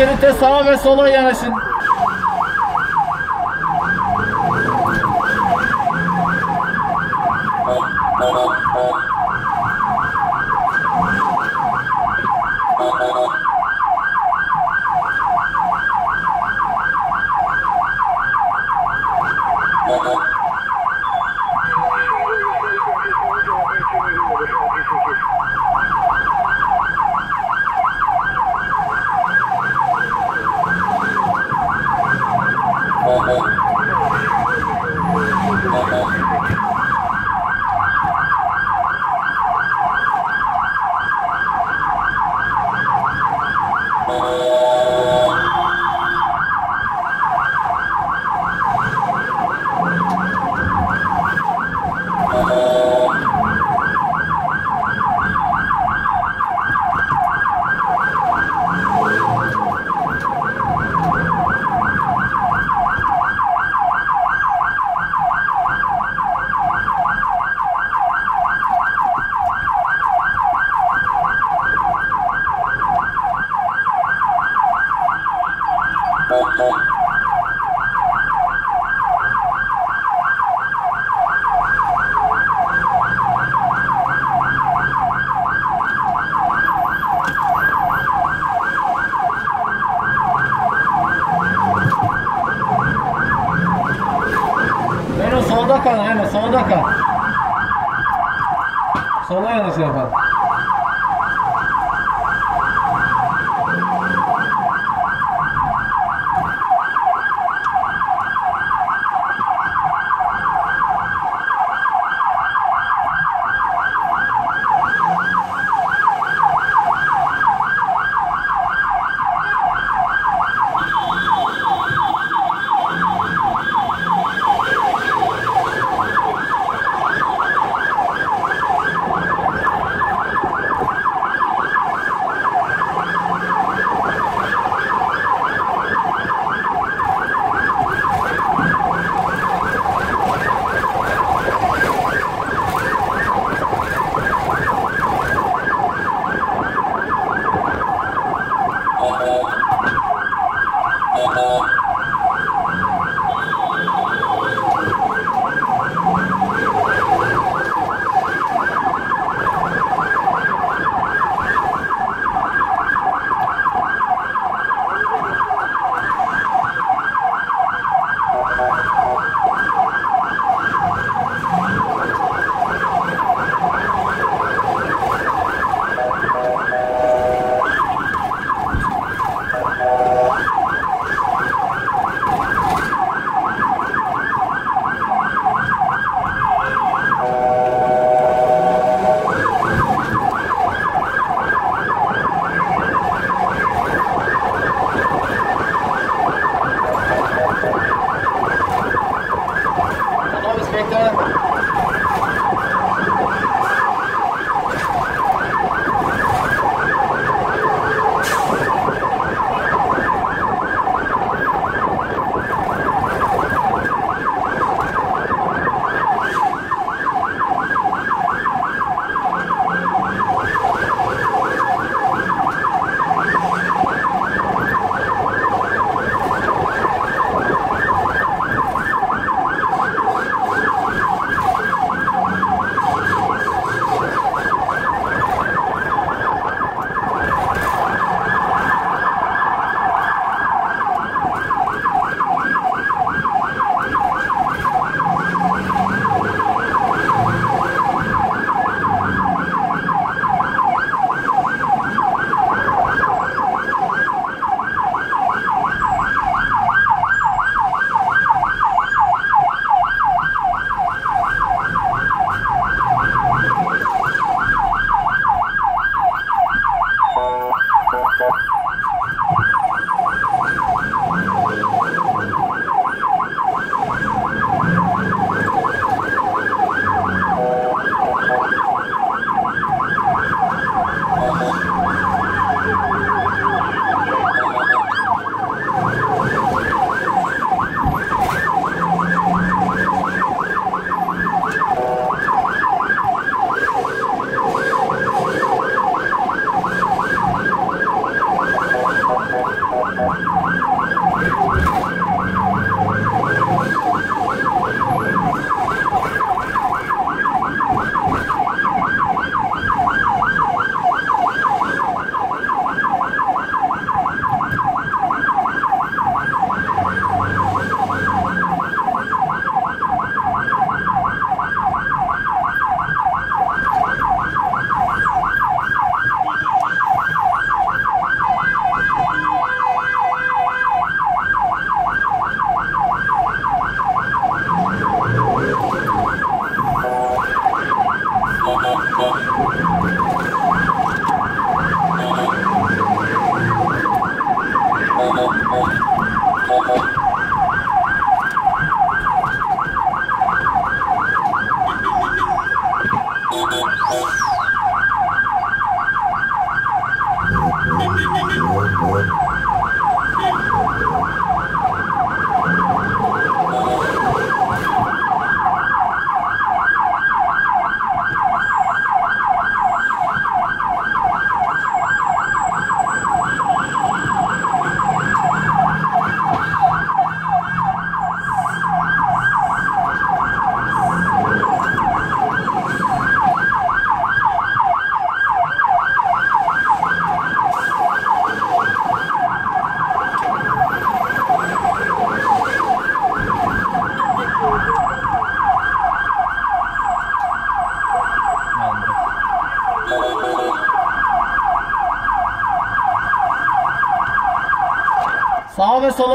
Şeritte sağa ve sola yanaşın. Sola yanaşın efendim. Sağa ve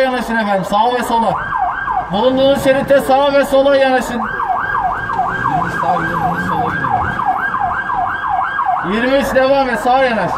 sola yanaşın efendim. Sağa ve sola. Bulunduğunuz şeritte sağa ve sola yanaşın. Biriniz sağa gidiyor, biriniz sola gidiyor. 23 devam et. Sağa yanaş.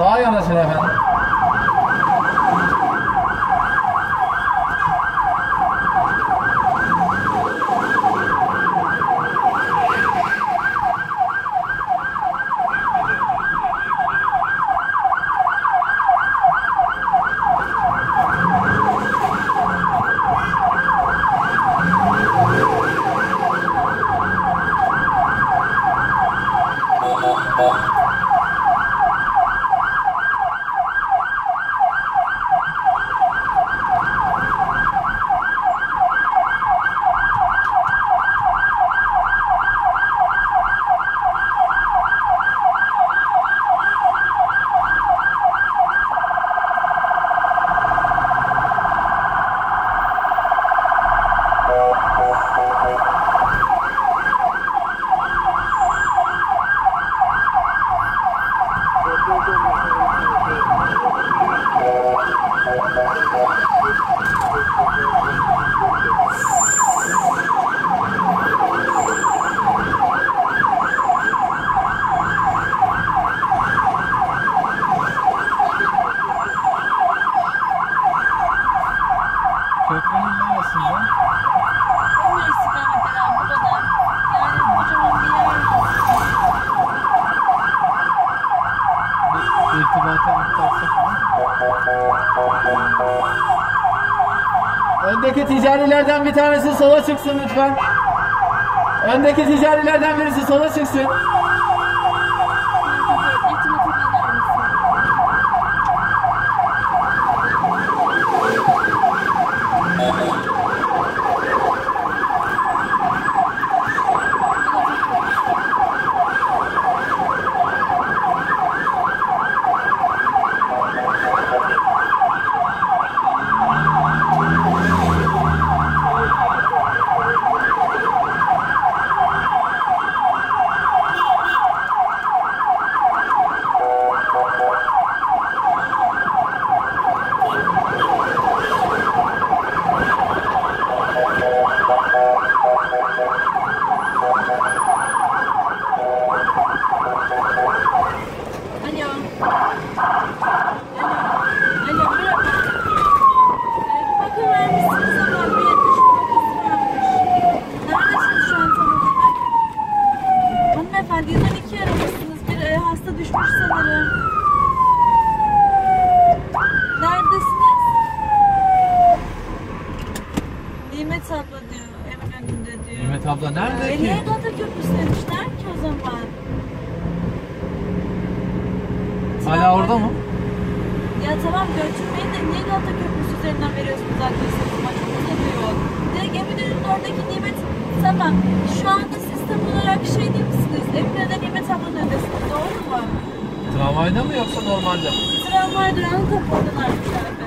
Sağa yanaşın efendim. Köprünün Öndeki ticarilerden bir tanesi sola çıksın lütfen. Öndeki ticarilerden birisi sola çıksın. Köprüsü demişler ki o zaman? Hala orada mı? Ya tamam götürmeyin de niye Galata Köprüsü üzerinden veriyorsunuz adresini? Çok uzatıyor. Direkt Eminönü'nün oradaki Nimet... Tamam. Şu anda siz tam olarak şey değil misiniz? Eminönü'nde Nimet ablanın önündesiniz. Doğru mu? Tramvayda mı yoksa normalde? Tramvay durağının kapıdan artık abi.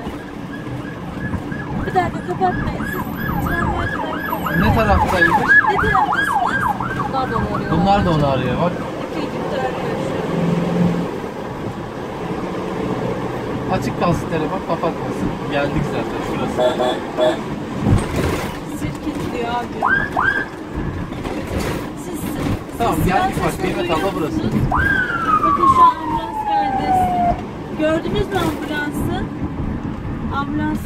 Bir dakika kapatmayın. Siz tramvay durağının kapıdan. Ne taraftaymış? Ne taraftasınız? Bunlar da onu arıyorlar. Bunlar da onu arıyor bak. Arıyor. Açık kalsın telefon kapatmasın. Geldik zaten şurası. Diyor abi. Siz, Tamam, siz geldik bak, abla duyuyor burası. Bakın şu an ambulans geldi. Gördünüz mü ambulansı? Ambulans.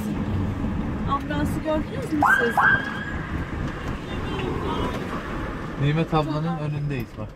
Ambulansı gördünüz mü siz? Nimet ablanın önündeyiz bak.